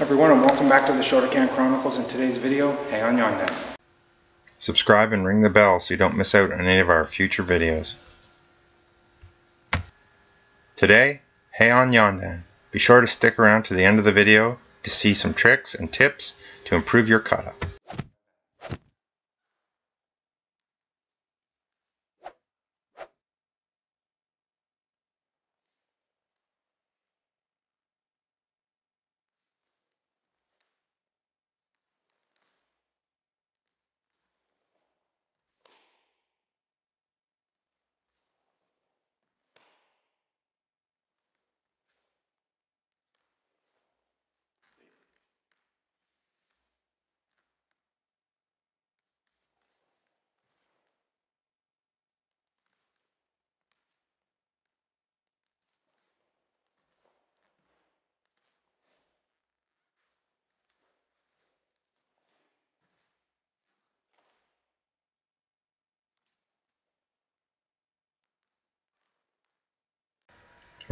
everyone and welcome back to the Shotokan Chronicles. In today's video, Heian Yondan. Subscribe and ring the bell so you don't miss out on any of our future videos. Today, Heian Yondan. Be sure to stick around to the end of the video to see some tricks and tips to improve your kata.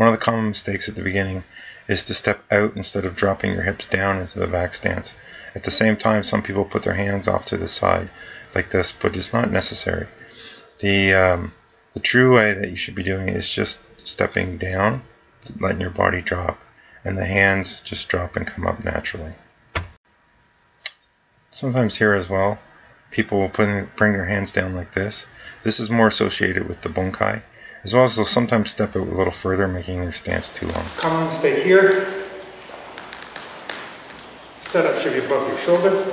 One of the common mistakes at the beginning is to step out instead of dropping your hips down into the back stance. At the same time, some people put their hands off to the side like this, but it's not necessary. The, um, the true way that you should be doing is just stepping down, letting your body drop, and the hands just drop and come up naturally. Sometimes here as well, people will put in, bring their hands down like this. This is more associated with the bunkai as well as they'll sometimes step out a little further, making their stance too long. Come on, stay here. Setup should be above your shoulder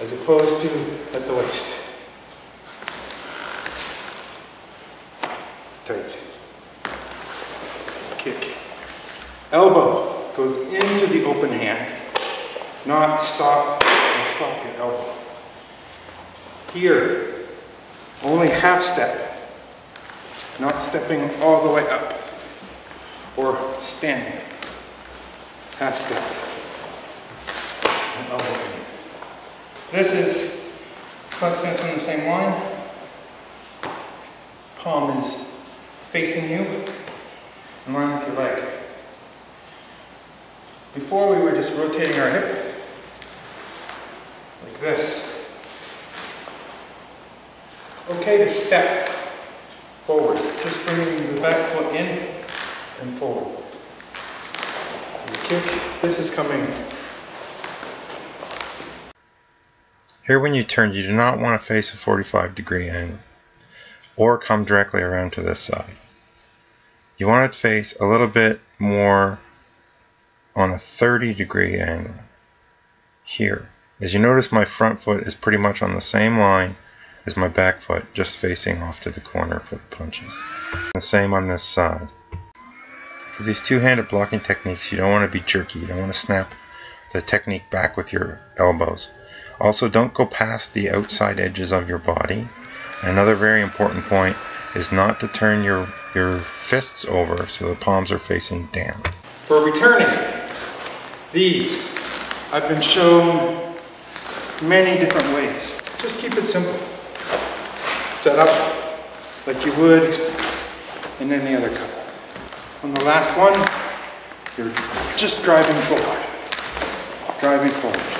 as opposed to at the waist. Tight. Kick. Elbow goes into the open hand, not stop and stop your elbow. Here, only half step not stepping all the way up or standing. Half step. This is front stance on the same line. Palm is facing you in line with your leg. Before we were just rotating our hip like this. Okay to step forward. Just bringing the back foot in and forward. And kick, this is coming. Here when you turn, you do not want to face a 45 degree angle or come directly around to this side. You want to face a little bit more on a 30 degree angle here. As you notice my front foot is pretty much on the same line is my back foot just facing off to the corner for the punches. The same on this side. For these two-handed blocking techniques, you don't want to be jerky. You don't want to snap the technique back with your elbows. Also, don't go past the outside edges of your body. Another very important point is not to turn your, your fists over so the palms are facing down. For returning, these I've been shown many different ways. Just keep it simple set up like you would in any other couple. On the last one, you're just driving forward, driving forward.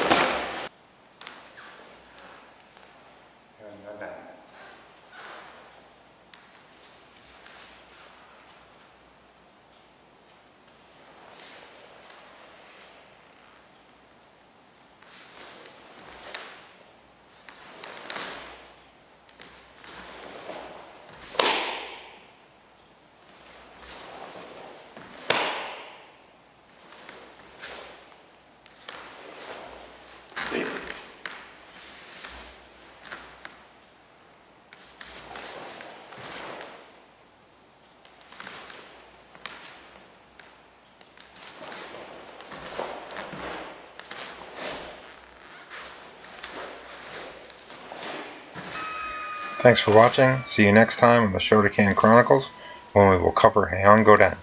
Thanks for watching. See you next time on the Shotokan Chronicles when we will cover Heian Godan.